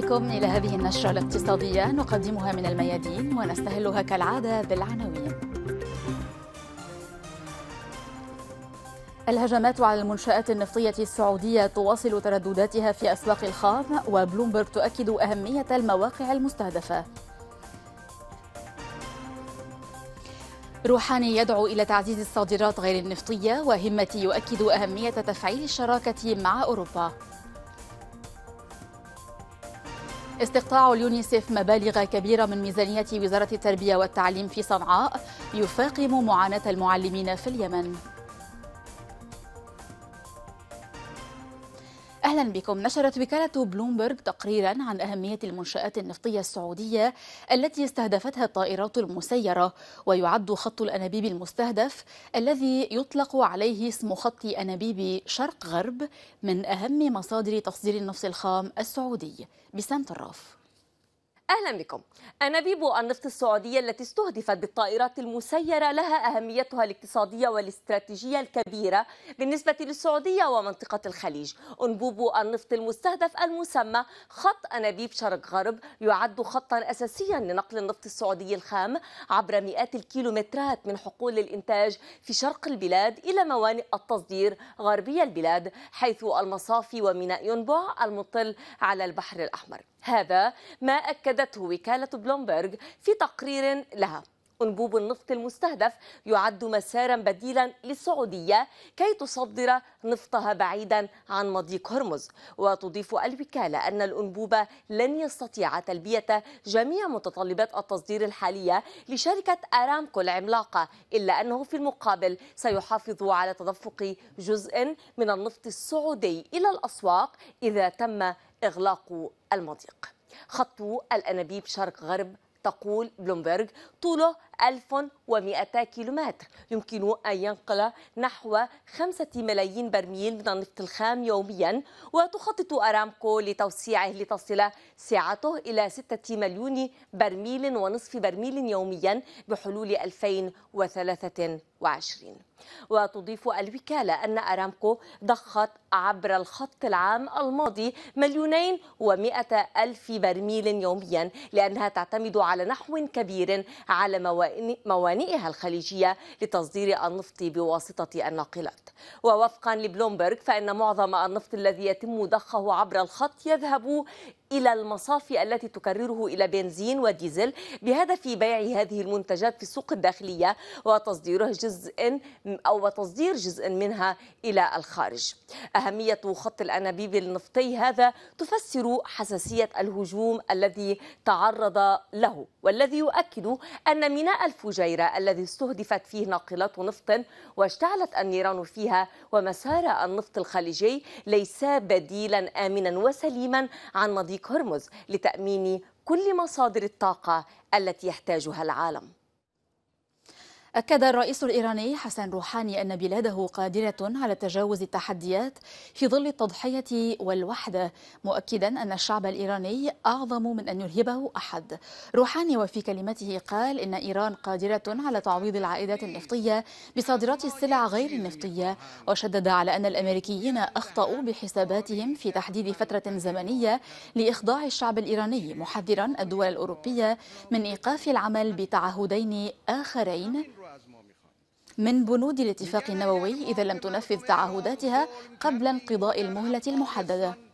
بكم إلى هذه النشرة الاقتصادية. نقدمها من الميادين ونستهلها كالعادة بالعناوين. الهجمات على المنشآت النفطية السعودية تواصل تردداتها في أسواق الخام وبلومبرغ تؤكد أهمية المواقع المستهدفة. روحاني يدعو إلى تعزيز الصادرات غير النفطية وهمتي يؤكد أهمية تفعيل الشراكة مع أوروبا. استقطاع اليونيسف مبالغ كبيرة من ميزانية وزارة التربية والتعليم في صنعاء يفاقم معاناة المعلمين في اليمن. أهلا بكم. نشرت وكالة بلومبرغ تقريرا عن أهمية المنشآت النفطية السعودية التي استهدفتها الطائرات المسيرة ويعد خط الأنابيب المستهدف الذي يطلق عليه اسم خط أنابيب شرق غرب من أهم مصادر تصدير النفط الخام السعودي. بسام طراف أهلا بكم. أنابيب النفط السعودية التي استهدفت بالطائرات المسيرة لها أهميتها الاقتصادية والاستراتيجية الكبيرة بالنسبة للسعودية ومنطقة الخليج. أنبوب النفط المستهدف المسمى خط أنابيب شرق غرب يعد خطا أساسيا لنقل النفط السعودي الخام عبر مئات الكيلومترات من حقول الإنتاج في شرق البلاد إلى موانئ التصدير غربي البلاد حيث المصافي وميناء ينبع المطل على البحر الأحمر. هذا ما أكدته وكالة بلومبرغ في تقرير لها. أنبوب النفط المستهدف يعد مسارا بديلا للسعودية كي تصدر نفطها بعيدا عن مضيق هرمز. وتضيف الوكالة أن الأنبوب لن يستطيع تلبية جميع متطلبات التصدير الحالية لشركة أرامكو العملاقة إلا أنه في المقابل سيحافظ على تدفق جزء من النفط السعودي إلى الأسواق إذا تم إغلاق المضيق. خط الأنابيب شرق غرب تقول بلومبرغ طوله 1200 كيلومتر. يمكن أن ينقل نحو 5 ملايين برميل من النفط الخام يوميا وتخطط أرامكو لتوسيعه لتصل سعته إلى 6 مليون برميل ونصف برميل يوميا بحلول 2023 وتضيف الوكالة أن أرامكو ضخت عبر الخط العام الماضي مليونين ومائة ألف برميل يوميا لأنها تعتمد على نحو كبير على موانئها الخليجية لتصدير النفط بواسطة الناقلات. ووفقا لبلومبرغ فإن معظم النفط الذي يتم ضخه عبر الخط يذهب إلى المصافي التي تكرره إلى بنزين وديزل بهدف بيع هذه المنتجات في السوق الداخلية وتصديره جزء أو تصدير جزء منها إلى الخارج. أهمية خط الأنابيب النفطي هذا تفسر حساسية الهجوم الذي تعرض له والذي يؤكد أن ميناء الفجيرة الذي استهدفت فيه ناقلات نفط واشتعلت النيران فيها ومسار النفط الخليجي ليس بديلا آمنا وسليما عن مضيق هرمز لتأمين كل مصادر الطاقة التي يحتاجها العالم. أكد الرئيس الإيراني حسن روحاني أن بلاده قادرة على تجاوز التحديات في ظل التضحية والوحدة مؤكدا أن الشعب الإيراني أعظم من أن يرهبه أحد. روحاني وفي كلمته قال إن إيران قادرة على تعويض العائدات النفطية بصادرات السلع غير النفطية وشدد على أن الأمريكيين أخطأوا بحساباتهم في تحديد فترة زمنية لإخضاع الشعب الإيراني محذرا الدول الأوروبية من إيقاف العمل بتعهدين آخرين من بنود الاتفاق النووي إذا لم تنفذ تعهداتها قبل انقضاء المهلة المحددة.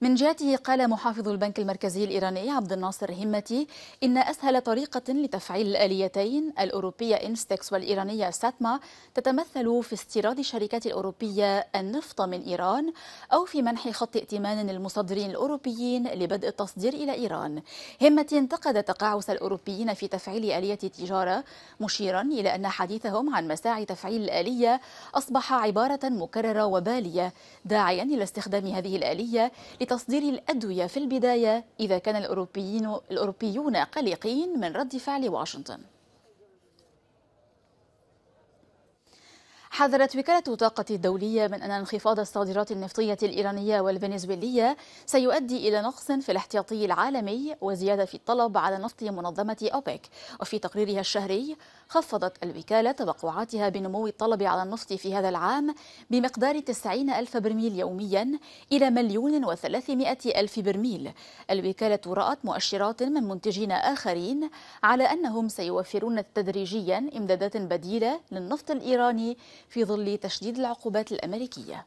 من جهته قال محافظ البنك المركزي الإيراني عبد الناصر همتي إن أسهل طريقة لتفعيل الآليتين الأوروبية إنستكس والإيرانية ساتما تتمثل في استيراد الشركات الأوروبية النفط من إيران أو في منح خط ائتمان للمصدرين الأوروبيين لبدء التصدير إلى إيران. همتي انتقد تقاعس الأوروبيين في تفعيل آلية التجارة مشيرا إلى أن حديثهم عن مساعي تفعيل الآلية أصبح عبارة مكررة وبالية داعيا إلى استخدام هذه الآلية لتصدير الأدوية في البداية إذا كان الأوروبيين الأوروبيون قلقين من رد فعل واشنطن. حذرت وكالة الطاقة الدولية من أن انخفاض الصادرات النفطية الإيرانية والفنزويلية سيؤدي إلى نقص في الاحتياطي العالمي وزيادة في الطلب على نفط منظمة أوبك. وفي تقريرها الشهري خفضت الوكالة توقعاتها بنمو الطلب على النفط في هذا العام بمقدار 90 ألف برميل يوميا إلى مليون وثلاثمائة ألف برميل. الوكالة رأت مؤشرات من منتجين آخرين على أنهم سيوفرون تدريجيا إمدادات بديلة للنفط الإيراني في ظل تشديد العقوبات الأمريكية.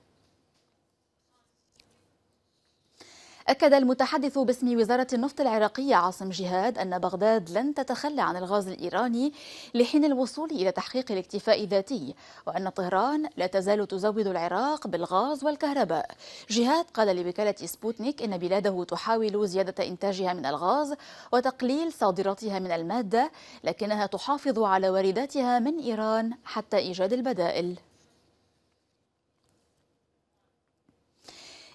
أكد المتحدث باسم وزارة النفط العراقية عاصم جهاد أن بغداد لن تتخلى عن الغاز الإيراني لحين الوصول إلى تحقيق الاكتفاء الذاتي وأن طهران لا تزال تزود العراق بالغاز والكهرباء. جهاد قال لوكالة سبوتنيك إن بلاده تحاول زيادة إنتاجها من الغاز وتقليل صادراتها من المادة لكنها تحافظ على وارداتها من إيران حتى إيجاد البدائل.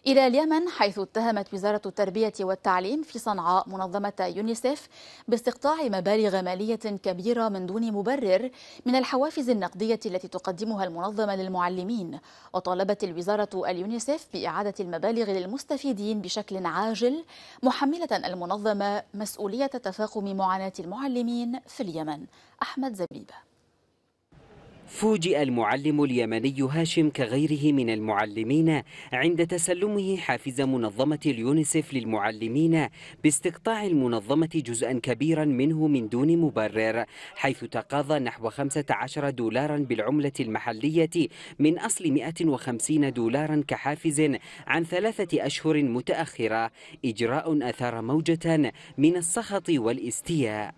إلى اليمن حيث اتهمت وزارة التربية والتعليم في صنعاء منظمة يونيسف باستقطاع مبالغ مالية كبيرة من دون مبرر من الحوافز النقدية التي تقدمها المنظمة للمعلمين. وطالبت الوزارة اليونيسف بإعادة المبالغ للمستفيدين بشكل عاجل محملة المنظمة مسؤولية تفاقم معاناة المعلمين في اليمن. أحمد زبيبة. فوجئ المعلم اليمني هاشم كغيره من المعلمين عند تسلمه حافز منظمة اليونيسف للمعلمين باستقطاع المنظمة جزءا كبيرا منه من دون مبرر حيث تقاضى نحو 15 دولارا بالعملة المحلية من أصل 150 دولارا كحافز عن ثلاثة أشهر متأخرة إجراء أثار موجة من السخط والاستياء.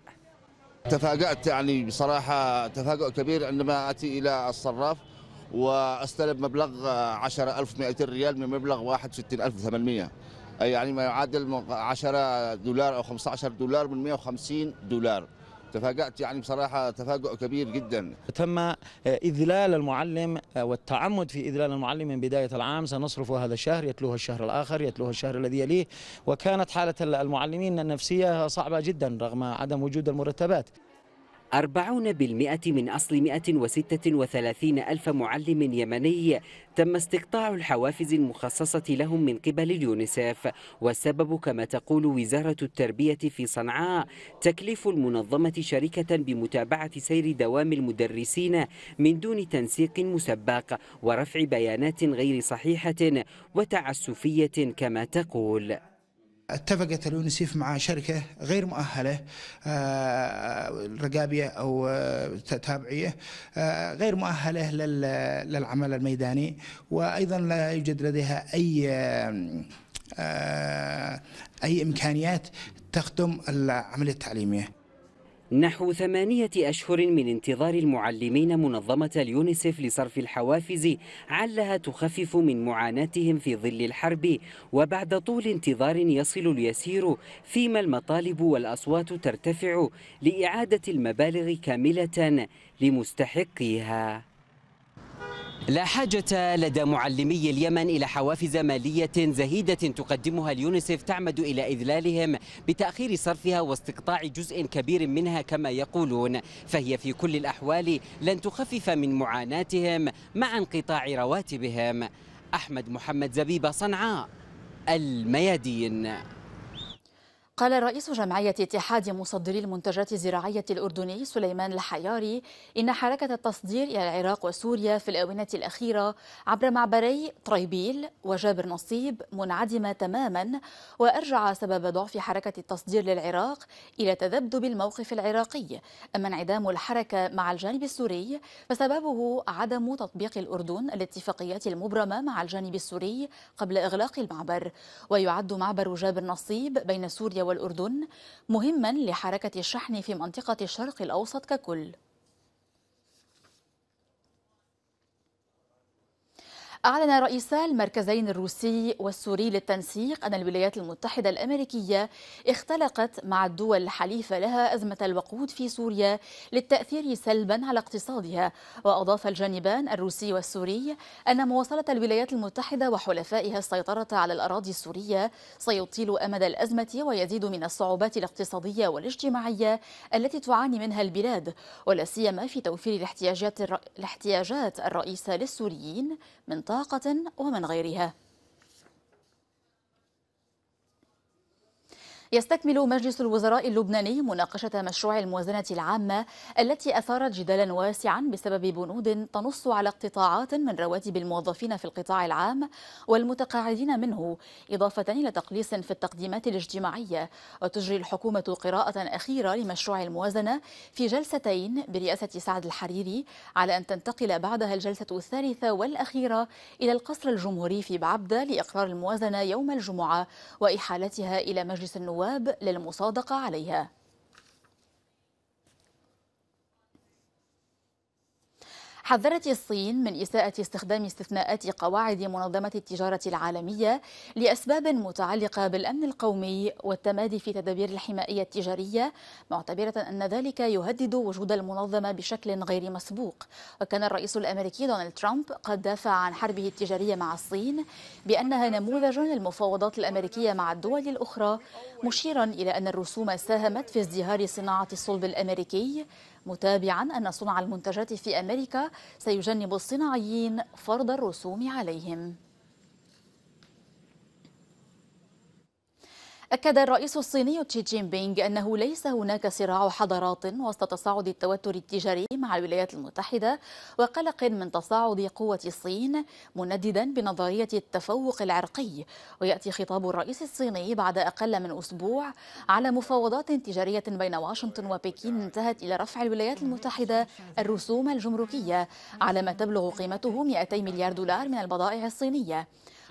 تفاجأت يعني بصراحة تفاجؤ كبير عندما أتي إلى الصراف وأستلم مبلغ 10200 ريال من مبلغ 61800 أي يعني ما يعادل 10 دولار أو 15 دولار من 150 دولار. تفاجأت يعني بصراحة تفاجؤ كبير جدا. تم إذلال المعلم والتعمد في إذلال المعلم من بداية العام. سنصرف هذا الشهر يتلوه الشهر الآخر يتلوه الشهر الذي يليه. وكانت حالة المعلمين النفسية صعبة جدا رغم عدم وجود المرتبات. أربعون بالمئة من أصل 136 ألف معلم يمني تم استقطاع الحوافز المخصصة لهم من قبل اليونيسف والسبب كما تقول وزارة التربية في صنعاء تكليف المنظمة شركة بمتابعة سير دوام المدرسين من دون تنسيق مسبق ورفع بيانات غير صحيحة وتعسفية كما تقول. اتفقت اليونيسيف مع شركة غير مؤهلة رقابية أو تابعية غير مؤهلة للعمل الميداني وأيضا لا يوجد لديها أي أي إمكانيات تخدم العملية التعليمية. نحو ثمانية أشهر من انتظار المعلمين منظمة اليونيسف لصرف الحوافز علها تخفف من معاناتهم في ظل الحرب وبعد طول انتظار يصل اليسير فيما المطالب والأصوات ترتفع لإعادة المبالغ كاملة لمستحقيها. لا حاجة لدى معلمي اليمن إلى حوافز مالية زهيدة تقدمها اليونيسف تعمد إلى إذلالهم بتأخير صرفها واستقطاع جزء كبير منها كما يقولون. فهي في كل الأحوال لن تخفف من معاناتهم مع انقطاع رواتبهم. أحمد محمد زبيبة صنعاء الميادين. قال رئيس جمعية اتحاد مصدري المنتجات الزراعية الأردني سليمان الحياري إن حركة التصدير إلى العراق وسوريا في الآونة الأخيرة عبر معبري طريبيل وجابر نصيب منعدمة تماما وأرجع سبب ضعف حركة التصدير للعراق إلى تذبذب الموقف العراقي. أما انعدام الحركة مع الجانب السوري فسببه عدم تطبيق الأردن الاتفاقيات المبرمة مع الجانب السوري قبل إغلاق المعبر. ويعد معبر جابر نصيب بين سوريا والأردن مهما لحركة الشحن في منطقة الشرق الأوسط ككل. أعلن رئيسا المركزين الروسي والسوري للتنسيق أن الولايات المتحدة الأمريكية اختلقت مع الدول الحليفة لها أزمة الوقود في سوريا للتأثير سلبا على اقتصادها. وأضاف الجانبان الروسي والسوري أن مواصلة الولايات المتحدة وحلفائها السيطرة على الأراضي السورية سيطيل أمد الأزمة ويزيد من الصعوبات الاقتصادية والاجتماعية التي تعاني منها البلاد ولا سيما في توفير الاحتياجات الرئيسة للسوريين من طاقة ومن غيرها. يستكمل مجلس الوزراء اللبناني مناقشة مشروع الموازنة العامة التي أثارت جدالا واسعا بسبب بنود تنص على اقتطاعات من رواتب الموظفين في القطاع العام والمتقاعدين منه إضافة إلى تقليص في التقديمات الاجتماعية. وتجري الحكومة قراءة أخيرة لمشروع الموازنة في جلستين برئاسة سعد الحريري على أن تنتقل بعدها الجلسة الثالثة والأخيرة إلى القصر الجمهوري في بعبدة لإقرار الموازنة يوم الجمعة وإحالتها إلى مجلس النواب النواب للمصادقة عليها. حذرت الصين من إساءة استخدام استثناءات قواعد منظمة التجارة العالمية لأسباب متعلقة بالأمن القومي والتمادي في تدابير الحمائية التجارية معتبرة أن ذلك يهدد وجود المنظمة بشكل غير مسبوق. وكان الرئيس الأمريكي دونالد ترامب قد دافع عن حربه التجارية مع الصين بأنها نموذج للمفاوضات الأمريكية مع الدول الأخرى مشيرا إلى أن الرسوم ساهمت في ازدهار صناعة الصلب الأمريكي. متابعا أن صنع المنتجات في أمريكا سيجنب الصناعيين فرض الرسوم عليهم. أكد الرئيس الصيني تشي جين بينغ أنه ليس هناك صراع حضارات وسط تصاعد التوتر التجاري مع الولايات المتحدة وقلق من تصاعد قوة الصين منددا بنظرية التفوق العرقي. ويأتي خطاب الرئيس الصيني بعد أقل من أسبوع على مفاوضات تجارية بين واشنطن وبكين انتهت إلى رفع الولايات المتحدة الرسوم الجمركية على ما تبلغ قيمته 200 مليار دولار من البضائع الصينية.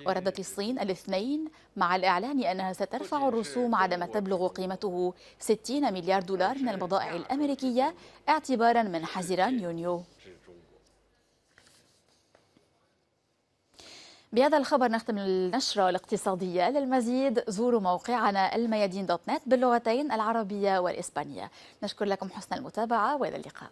وردت الصين الاثنين مع الإعلان أنها سترفع الرسوم على ما تبلغ قيمته 60 مليار دولار من البضائع الأمريكية اعتبارا من حزيران يونيو. بهذا الخبر نختم النشرة الاقتصادية. للمزيد زوروا موقعنا الميادين دوت نت باللغتين العربية والإسبانية. نشكر لكم حسن المتابعة وإلى اللقاء.